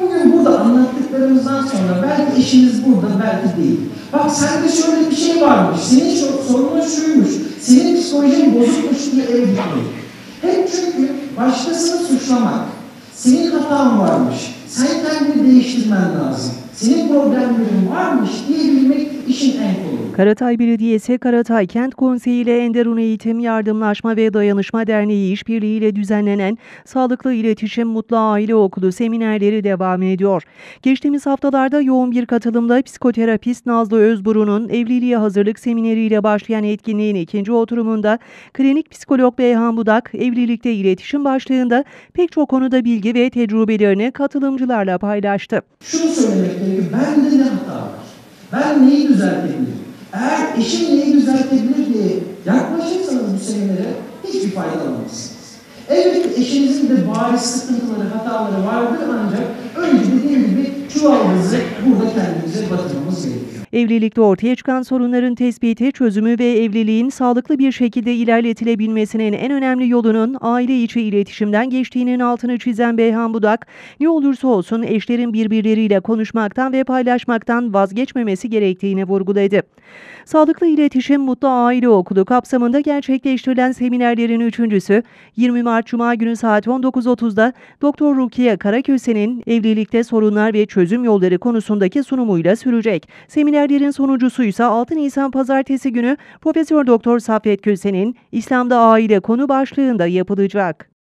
Bugün burada anlattıklarımızdan sonra belki eşiniz burada, belki değil. Bak sende şöyle bir şey varmış, senin sorunun şuymuş, senin psikolojin bozukmuş diye eve gitmeyin. Hep çünkü başkasını suçlamak, senin hatan varmış, sen kendini değiştirmen lazım, senin problemlerin en kolu. Karatay Belediyesi, Karatay Kent Konseyi ile Enderun Eğitim Yardımlaşma ve Dayanışma Derneği işbirliğiyle düzenlenen Sağlıklı İletişim Mutlu Aile Okulu seminerleri devam ediyor. Geçtiğimiz haftalarda yoğun bir katılımla psikoterapist Nazlı Özburun'un evliliğe hazırlık semineriyle başlayan etkinliğin ikinci oturumunda klinik psikolog Beyhan Budak, evlilikte iletişim başlığında pek çok konuda bilgi ve tecrübelerini katılımcılarla paylaştı. Şunu söylemek gerekiyor, bende ne hata var? Ben neyi düzeltebilirim? Eğer eşim neyi düzeltebilir diye yaklaşırsanız bu seminere hiçbir fayda alamazsınız. Evet eşinizin de bariz sıkıntıları, hataları vardır ancak önce dediğim gibi çuvaldızı burada kendimize batırmamız Evlilikte ortaya çıkan sorunların tespiti, çözümü ve evliliğin sağlıklı bir şekilde ilerletilebilmesinin en önemli yolunun aile içi iletişimden geçtiğinin altını çizen Beyhan Budak, ne olursa olsun eşlerin birbirleriyle konuşmaktan ve paylaşmaktan vazgeçmemesi gerektiğini vurguladı. Sağlıklı İletişim Mutlu Aile Okulu kapsamında gerçekleştirilen seminerlerin üçüncüsü 20 Mart Cuma günü saat 19.30'da Doktor Rukiye Karaköse'nin evlilikte sorunlar ve çözüm yolları konusundaki sunumuyla sürecek. Seminerlerin sonuncusu ise 6 Nisan Pazartesi günü Profesör Doktor Saffet Köse'nin İslam'da aile konu başlığında yapılacak.